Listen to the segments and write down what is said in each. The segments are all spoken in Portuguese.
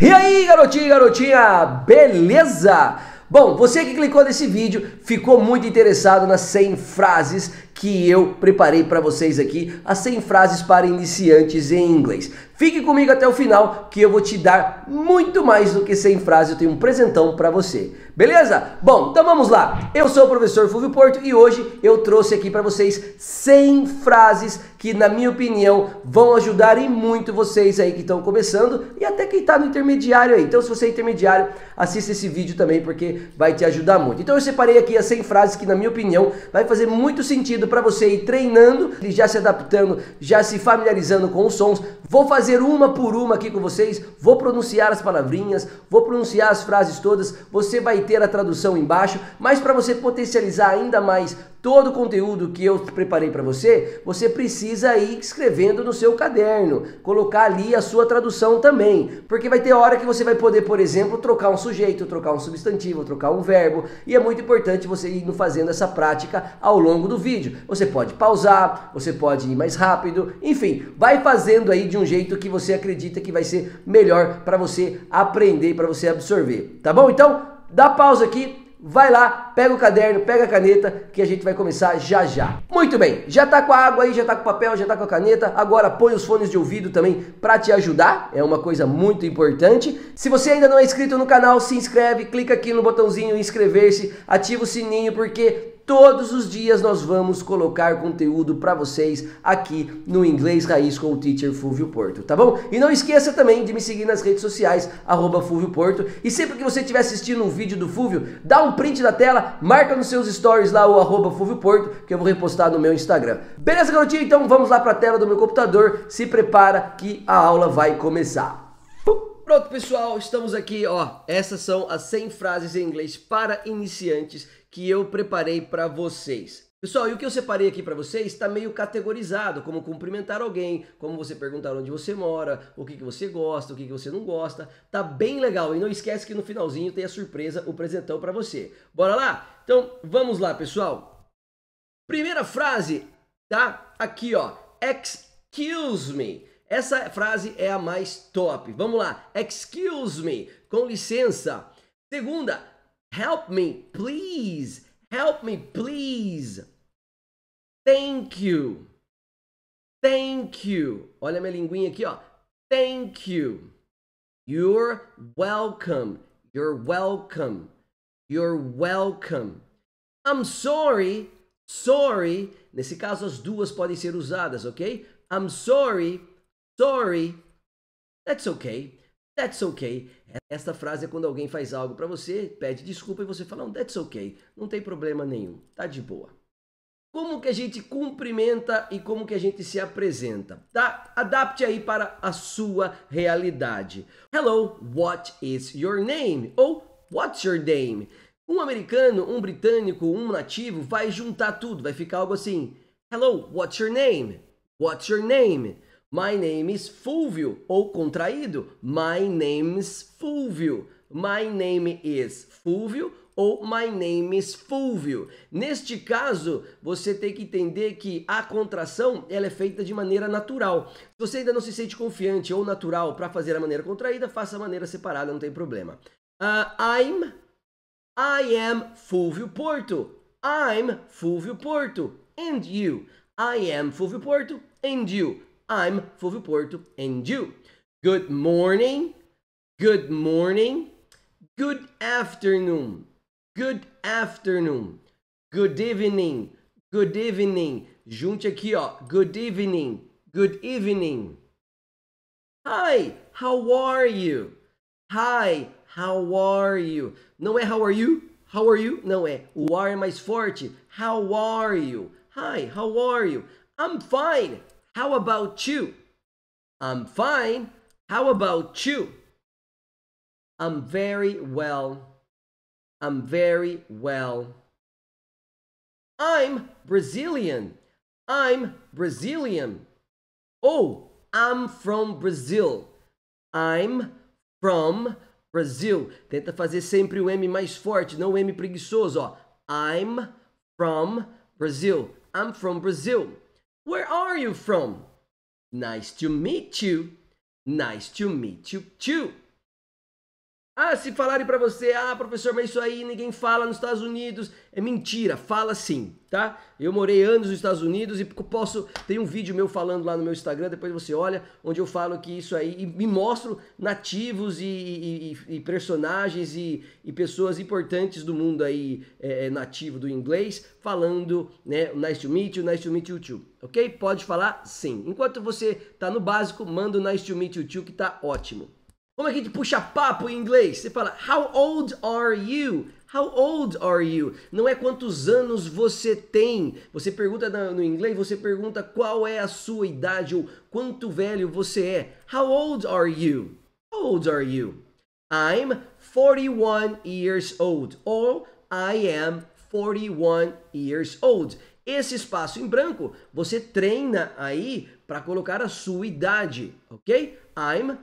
E aí, garotinho e garotinha, beleza? Bom, você que clicou nesse vídeo ficou muito interessado nas 100 frases que eu preparei para vocês aqui, as 100 frases para iniciantes em inglês. Fique comigo até o final que eu vou te dar muito mais do que 100 frases, eu tenho um presentão para você. Beleza? Bom, então vamos lá. Eu sou o professor Fulvio Porto e hoje eu trouxe aqui para vocês 100 frases que na minha opinião vão ajudar e muito vocês aí que estão começando e até quem está no intermediário aí. Então se você é intermediário, assista esse vídeo também porque vai te ajudar muito. Então eu separei aqui as 100 frases que na minha opinião vai fazer muito sentido para você ir treinando e já se adaptando, já se familiarizando com os sons. Vou fazer uma por uma aqui com vocês, vou pronunciar as palavrinhas, vou pronunciar as frases todas, você vai ter a tradução embaixo, mas para você potencializar ainda mais todo o conteúdo que eu preparei para você, você precisa ir escrevendo no seu caderno, colocar ali a sua tradução também, porque vai ter hora que você vai poder, por exemplo, trocar um sujeito, trocar um substantivo, trocar um verbo, e é muito importante você ir fazendo essa prática ao longo do vídeo. Você pode pausar, você pode ir mais rápido, enfim, vai fazendo aí de um jeito que você acredita que vai ser melhor para você aprender, para você absorver, tá bom? Então, dá pausa aqui, vai lá, pega o caderno, pega a caneta, que a gente vai começar já já. Muito bem, já tá com a água aí, já tá com o papel, já tá com a caneta, agora põe os fones de ouvido também para te ajudar, é uma coisa muito importante. Se você ainda não é inscrito no canal, se inscreve, clica aqui no botãozinho inscrever-se, ativa o sininho, porque Todos os dias nós vamos colocar conteúdo para vocês aqui no Inglês Raiz com o Teacher Fulvio Porto, tá bom? E não esqueça também de me seguir nas redes sociais, arroba Fulvio Porto. E sempre que você estiver assistindo um vídeo do Fulvio, dá um print da tela, marca nos seus stories lá o arroba Fulvio Porto, que eu vou repostar no meu Instagram. Beleza, garotinho? Então vamos lá para a tela do meu computador, se prepara que a aula vai começar. Pronto, pessoal, estamos aqui, ó. Essas são as 100 frases em inglês para iniciantes que eu preparei para vocês. Pessoal, e o que eu separei aqui para vocês está meio categorizado, como cumprimentar alguém, como você perguntar onde você mora, o que, que você gosta, o que, que você não gosta. Tá bem legal. E não esquece que no finalzinho tem a surpresa, o presentão para você. Bora lá? Então, vamos lá, pessoal. Primeira frase, tá? Aqui, ó. Excuse me. Essa frase é a mais top. Vamos lá. Excuse me. Com licença. Segunda. Help me, please. Help me, please. Thank you. Thank you. Olha minha linguinha aqui, ó. Thank you. You're welcome. You're welcome. You're welcome. I'm sorry. Sorry. Nesse caso, as duas podem ser usadas, ok? I'm sorry. Sorry. That's okay. That's okay. Esta frase é quando alguém faz algo para você, pede desculpa e você fala, that's okay. Não tem problema nenhum. Tá de boa. Como que a gente cumprimenta e como que a gente se apresenta, tá? Adapte aí para a sua realidade. Hello, what is your name? Ou what's your name? Um americano, um britânico, um nativo vai juntar tudo, vai ficar algo assim. Hello, what's your name? What's your name? My name is Fulvio, ou contraído, my name is Fulvio. My name is Fulvio ou my name is Fulvio. Neste caso, você tem que entender que a contração ela é feita de maneira natural. Se você ainda não se sente confiante ou natural para fazer a maneira contraída, faça a maneira separada, não tem problema. Uh, I'm, I am Fulvio Porto. I'm Fulvio Porto. And you? I am Fulvio Porto. And you? I'm Fulvio Porto and you. Good morning, good morning, good afternoon, good afternoon, good evening, good evening. Junte aqui, ó. Good evening, good evening. Hi, how are you? Hi, how are you? Não é how are you? How are you? Não é. O are é mais forte. How are you? Hi, how are you? I'm fine. How about you? I'm fine. How about you? I'm very well. I'm very well. I'm Brazilian. I'm Brazilian. Oh, I'm from Brazil. I'm from Brazil. Tenta fazer sempre o M mais forte, não o M preguiçoso, ó. I'm from Brazil. I'm from Brazil. Where are you from? Nice to meet you. Nice to meet you too. Ah, se falarem para você, ah, professor, mas isso aí ninguém fala nos Estados Unidos, é mentira, fala sim, tá? Eu morei anos nos Estados Unidos e posso, tem um vídeo meu falando lá no meu Instagram, depois você olha, onde eu falo que isso aí, e me mostro nativos e, e, e personagens e, e, pessoas importantes do mundo aí é, é, nativo do inglês, falando, né, nice to meet you, nice to meet you too, ok? Pode falar sim. Enquanto você tá no básico, manda o nice to meet you too, que tá ótimo. Como é que a gente puxa papo em inglês? Você fala, how old are you? How old are you? Não é quantos anos você tem. Você pergunta no inglês, você pergunta qual é a sua idade ou quanto velho você é. How old are you? How old are you? I'm 41 years old. Or I am 41 years old. Esse espaço em branco você treina aí para colocar a sua idade, ok? I'm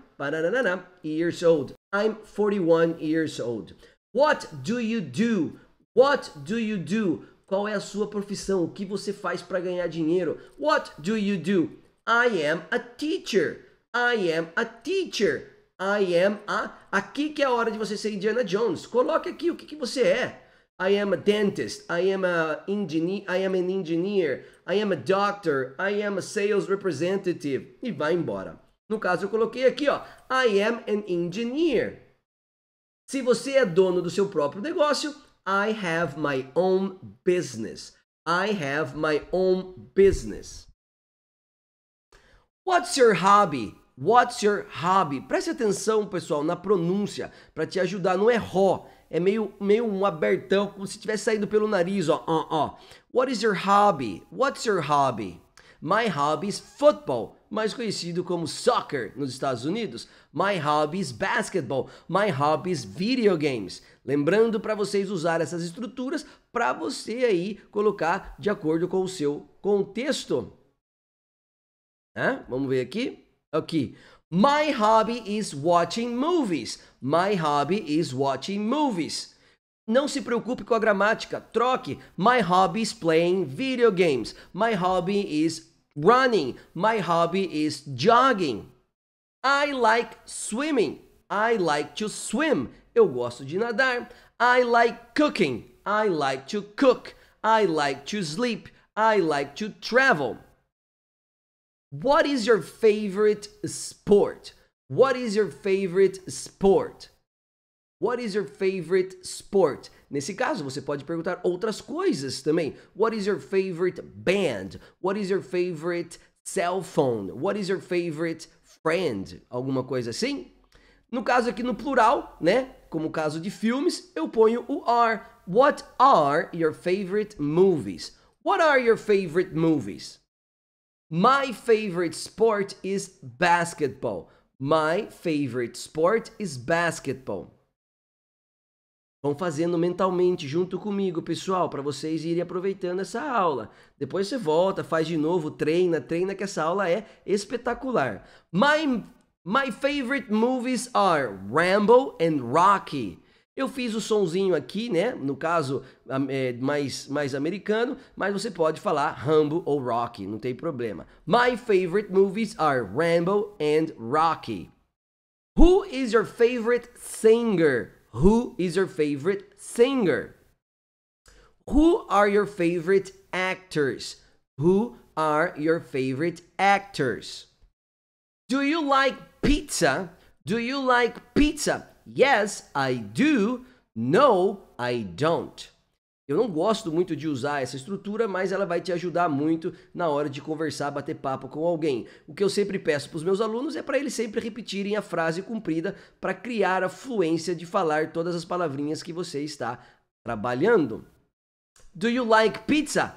years old. I'm 41 years old. What do you do? What do you do? Qual é a sua profissão? O que você faz para ganhar dinheiro? What do you do? I am a teacher. I am a teacher. I am a. Aqui que é a hora de você ser Indiana Jones. Coloque aqui o que, que você é. I am a dentist. I am a engineer. I am an engineer. I am a doctor. I am a sales representative. E vai embora. No caso, eu coloquei aqui, ó, I am an engineer. Se você é dono do seu próprio negócio, I have my own business. I have my own business. What's your hobby? What's your hobby? Preste atenção, pessoal, na pronúncia para te ajudar. Não é ro, é meio, meio um abertão, como se tivesse saído pelo nariz, ó, ó, ó. What is your hobby? What's your hobby? My hobby is football mais conhecido como soccer nos Estados Unidos. My hobby is basketball. My hobby is video games. Lembrando para vocês usar essas estruturas para você aí colocar de acordo com o seu contexto. Hã? Vamos ver aqui? Aqui. My hobby is watching movies. My hobby is watching movies. Não se preocupe com a gramática, troque. My hobby is playing video games. My hobby is running. My hobby is jogging. I like swimming. I like to swim. Eu gosto de nadar. I like cooking. I like to cook. I like to sleep. I like to travel. What is your favorite sport? What is your favorite sport? What is your favorite sport? Nesse caso, você pode perguntar outras coisas também. What is your favorite band? What is your favorite cell phone? What is your favorite friend? Alguma coisa assim? No caso aqui no plural, né? Como o caso de filmes, eu ponho o are. What are your favorite movies? What are your favorite movies? My favorite sport is basketball. My favorite sport is basketball. Vão fazendo mentalmente junto comigo, pessoal, para vocês irem aproveitando essa aula. Depois você volta, faz de novo, treina, treina que essa aula é espetacular. My my favorite movies are Rambo and Rocky. Eu fiz o sonzinho aqui, né? No caso, é, mais, mais americano, mas você pode falar Rambo ou Rocky, não tem problema. My favorite movies are Rambo and Rocky. Who is your favorite singer? Who is your favorite singer? Who are your favorite actors? Who are your favorite actors? Do you like pizza? Do you like pizza? Yes, I do. No, I don't. Eu não gosto muito de usar essa estrutura, mas ela vai te ajudar muito na hora de conversar, bater papo com alguém. O que eu sempre peço para os meus alunos é para eles sempre repetirem a frase cumprida para criar a fluência de falar todas as palavrinhas que você está trabalhando. Do you like pizza?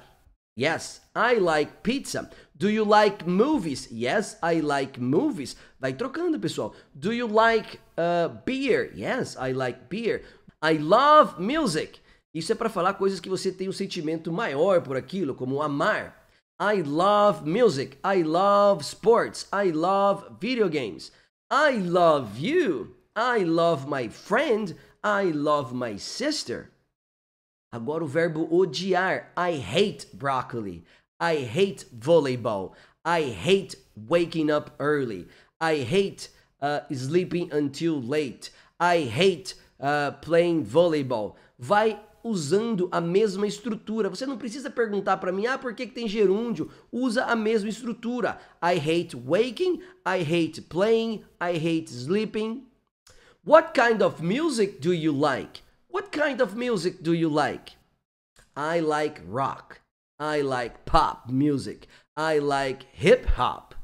Yes, I like pizza. Do you like movies? Yes, I like movies. Vai trocando, pessoal. Do you like uh, beer? Yes, I like beer. I love music. Isso é para falar coisas que você tem um sentimento maior por aquilo, como amar. I love music. I love sports. I love video games. I love you. I love my friend. I love my sister. Agora o verbo odiar. I hate broccoli. I hate volleyball. I hate waking up early. I hate uh, sleeping until late. I hate uh, playing volleyball. Vai usando a mesma estrutura. Você não precisa perguntar para mim, ah, por que, que tem gerúndio? Usa a mesma estrutura. I hate waking, I hate playing, I hate sleeping. What kind of music do you like? What kind of music do you like? I like rock. I like pop music. I like hip hop.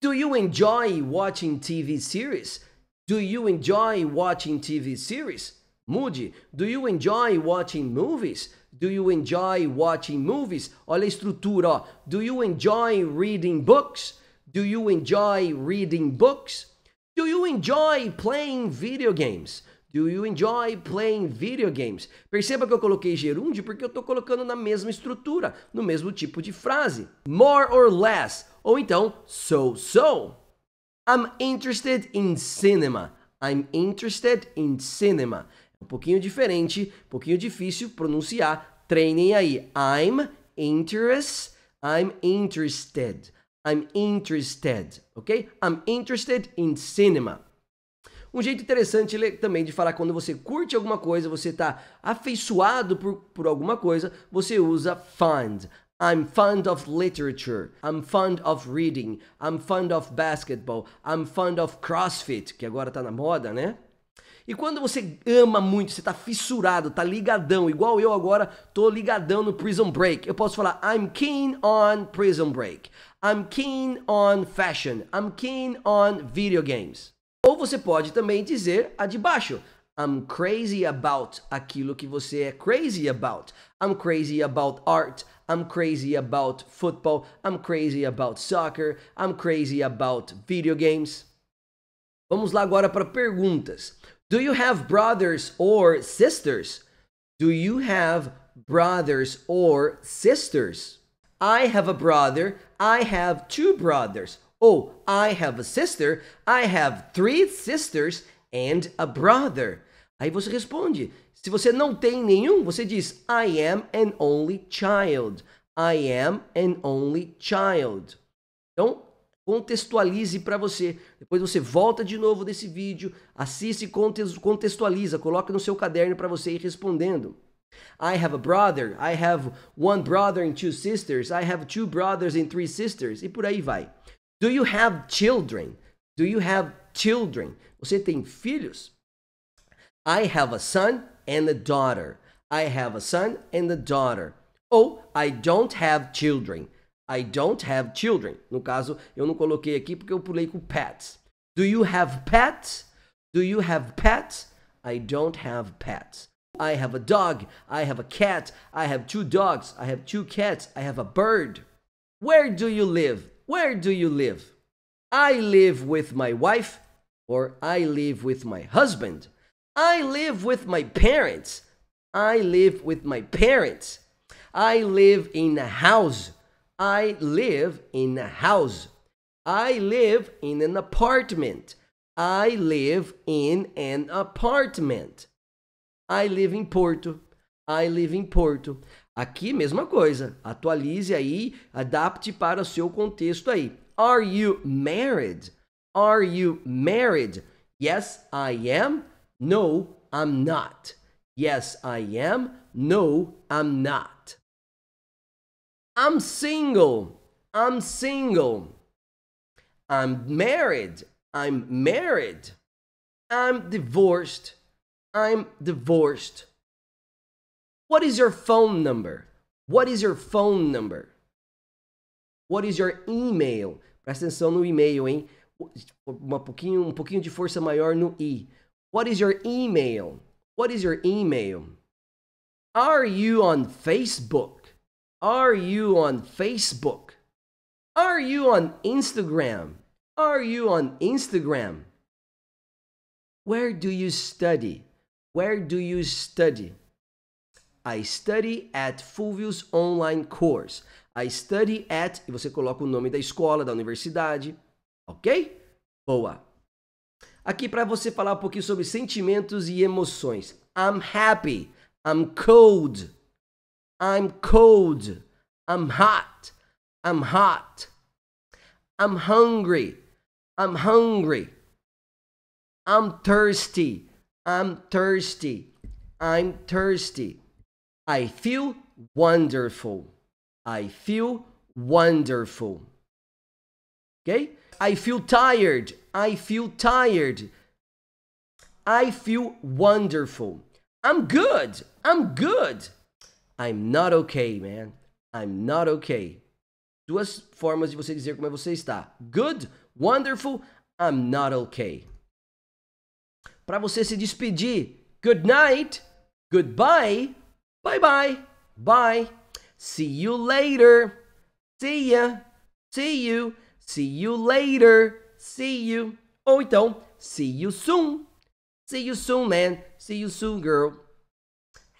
Do you enjoy watching TV series? Do you enjoy watching TV series? Mude. Do you enjoy watching movies? Do you enjoy watching movies? Olha a estrutura, ó. Do you enjoy reading books? Do you enjoy reading books? Do you enjoy playing video games? Do you enjoy playing video games? Perceba que eu coloquei gerúndio porque eu estou colocando na mesma estrutura, no mesmo tipo de frase. More or less, ou então so-so. I'm interested in cinema. I'm interested in cinema. Um pouquinho diferente, um pouquinho difícil pronunciar. Treinem aí. I'm interested. I'm interested. I'm interested, ok? I'm interested in cinema. Um jeito interessante também de falar quando você curte alguma coisa, você está afeiçoado por, por alguma coisa, você usa fond. I'm fond of literature. I'm fond of reading. I'm fond of basketball. I'm fond of CrossFit, que agora está na moda, né? E quando você ama muito, você está fissurado, tá ligadão, igual eu agora tô ligadão no Prison Break. Eu posso falar I'm keen on Prison Break. I'm keen on fashion. I'm keen on video games. Ou você pode também dizer a de baixo. I'm crazy about aquilo que você é crazy about. I'm crazy about art. I'm crazy about football. I'm crazy about soccer. I'm crazy about video games. Vamos lá agora para perguntas. Do you have brothers or sisters? Do you have brothers or sisters? I have a brother. I have two brothers. Oh, I have a sister. I have three sisters and a brother. Aí você responde. Se você não tem nenhum, você diz I am an only child. I am an only child. Então, contextualize para você. Depois você volta de novo desse vídeo, assiste e contextualiza, coloca no seu caderno para você ir respondendo. I have a brother, I have one brother and two sisters, I have two brothers and three sisters, e por aí vai. Do you have children? Do you have children? Você tem filhos? I have a son and a daughter. I have a son and a daughter. Ou I don't have children. I don't have children. No caso, eu não coloquei aqui porque eu pulei com pets. Do you have pets? Do you have pets? I don't have pets. I have a dog. I have a cat. I have two dogs. I have two cats. I have a bird. Where do you live? Where do you live? I live with my wife or I live with my husband. I live with my parents. I live with my parents. I live in a house. I live in a house. I live in an apartment. I live in an apartment. I live in Porto. I live in Porto. Aqui, mesma coisa. Atualize aí, adapte para o seu contexto aí. Are you married? Are you married? Yes, I am. No, I'm not. Yes, I am. No, I'm not. I'm single. I'm single. I'm married. I'm married. I'm divorced. I'm divorced. What is your phone number? What is your phone number? What is your email? Presta atenção no e-mail, hein? Um pouquinho, um pouquinho de força maior no i. What is your email? What is your email? Are you on Facebook? Are you on Facebook? Are you on Instagram? Are you on Instagram? Where do you study? Where do you study? I study at Fulvius Online Course. I study at, e você coloca o nome da escola, da universidade, ok? Boa. Aqui para você falar um pouquinho sobre sentimentos e emoções. I'm happy. I'm cold. I'm cold. I'm hot. I'm hot. I'm hungry. I'm hungry. I'm thirsty. I'm thirsty. I'm thirsty. I feel wonderful. I feel wonderful. Okay? I feel tired. I feel tired. I feel wonderful. I'm good. I'm good. I'm not okay, man. I'm not okay. Duas formas de você dizer como é você está. Good, wonderful, I'm not okay. Para você se despedir, good night, goodbye, bye bye, bye. See you later. See ya. See you. See you later. See you. Ou então, see you soon. See you soon, man. See you soon, girl.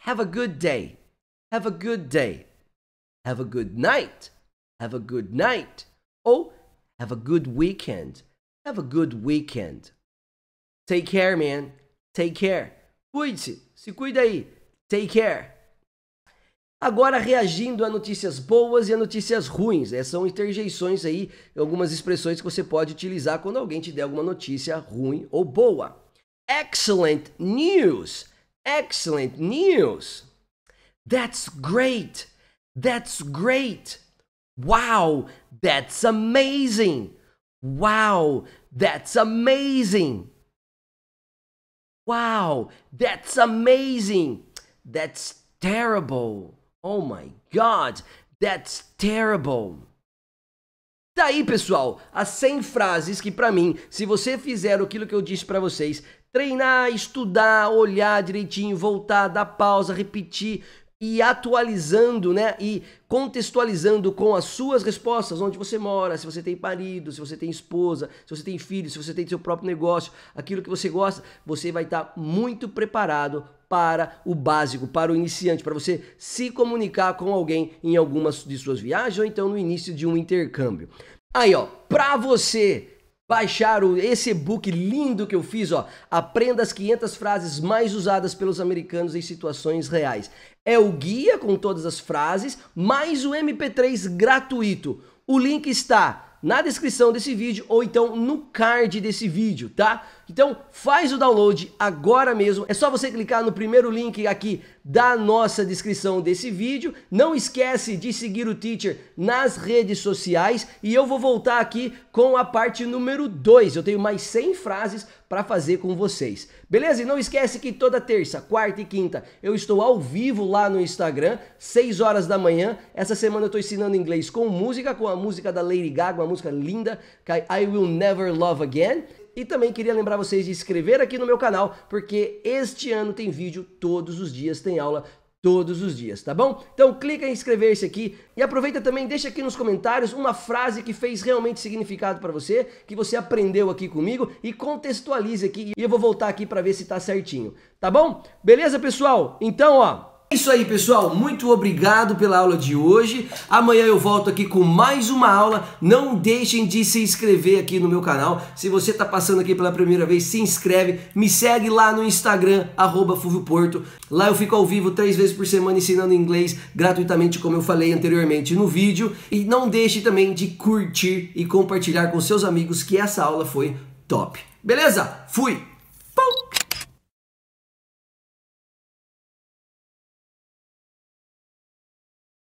Have a good day. Have a good day. Have a good night. Have a good night. Ou have a good weekend. Have a good weekend. Take care, man. Take care. Cuide-se. Se cuida aí. Take care. Agora reagindo a notícias boas e a notícias ruins. Essas são interjeições aí, algumas expressões que você pode utilizar quando alguém te der alguma notícia ruim ou boa. Excellent news. Excellent news. That's great. That's great. Wow, that's amazing. Wow, that's amazing. Wow, that's amazing. That's terrible. Oh my God, that's terrible. Tá pessoal, as 100 frases que para mim, se você fizer aquilo que eu disse para vocês, treinar, estudar, olhar direitinho, voltar, dar pausa, repetir, e atualizando, né, e contextualizando com as suas respostas, onde você mora, se você tem marido, se você tem esposa, se você tem filho, se você tem seu próprio negócio, aquilo que você gosta, você vai estar muito preparado para o básico, para o iniciante, para você se comunicar com alguém em algumas de suas viagens ou então no início de um intercâmbio. Aí, ó, para você baixar esse e-book lindo que eu fiz, ó, aprenda as 500 frases mais usadas pelos americanos em situações reais. É o guia com todas as frases, mais o MP3 gratuito. O link está na descrição desse vídeo ou então no card desse vídeo, tá? Então faz o download agora mesmo, é só você clicar no primeiro link aqui da nossa descrição desse vídeo. Não esquece de seguir o Teacher nas redes sociais e eu vou voltar aqui com a parte número 2. Eu tenho mais 100 frases para fazer com vocês. Beleza? E não esquece que toda terça, quarta e quinta eu estou ao vivo lá no Instagram, 6 horas da manhã. Essa semana eu estou ensinando inglês com música, com a música da Lady Gaga, uma música linda, I Will Never Love Again. E também queria lembrar vocês de inscrever aqui no meu canal, porque este ano tem vídeo todos os dias, tem aula todos os dias, tá bom? Então clica em inscrever-se aqui e aproveita também, deixa aqui nos comentários uma frase que fez realmente significado para você, que você aprendeu aqui comigo e contextualize aqui e eu vou voltar aqui para ver se tá certinho, tá bom? Beleza, pessoal? Então, ó, isso aí, pessoal. Muito obrigado pela aula de hoje. Amanhã eu volto aqui com mais uma aula. Não deixem de se inscrever aqui no meu canal. Se você está passando aqui pela primeira vez, se inscreve. Me segue lá no Instagram, arroba Porto. Lá eu fico ao vivo três vezes por semana ensinando inglês gratuitamente, como eu falei anteriormente no vídeo. E não deixe também de curtir e compartilhar com seus amigos que essa aula foi top. Beleza? Fui! Pum!